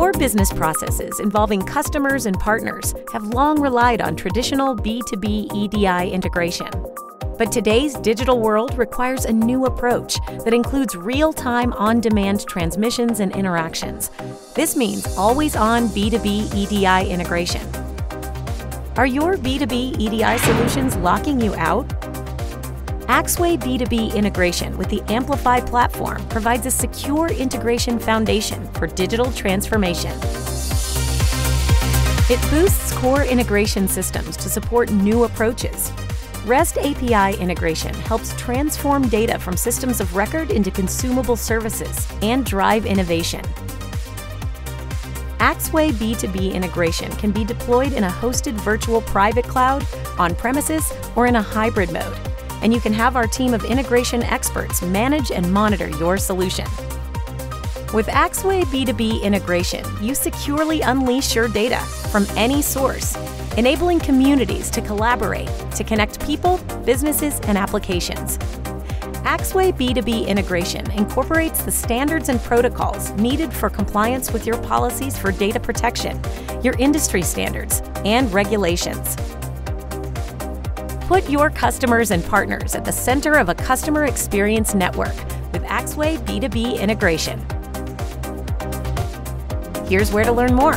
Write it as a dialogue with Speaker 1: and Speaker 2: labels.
Speaker 1: Core business processes involving customers and partners have long relied on traditional B2B EDI integration. But today's digital world requires a new approach that includes real time on demand transmissions and interactions. This means always on B2B EDI integration. Are your B2B EDI solutions locking you out? Axway B2B integration with the Amplify platform provides a secure integration foundation for digital transformation. It boosts core integration systems to support new approaches. REST API integration helps transform data from systems of record into consumable services and drive innovation. Axway B2B integration can be deployed in a hosted virtual private cloud, on premises, or in a hybrid mode and you can have our team of integration experts manage and monitor your solution. With Axway B2B integration, you securely unleash your data from any source, enabling communities to collaborate to connect people, businesses, and applications. Axway B2B integration incorporates the standards and protocols needed for compliance with your policies for data protection, your industry standards, and regulations. Put your customers and partners at the center of a customer experience network with Axway B2B integration. Here's where to learn more.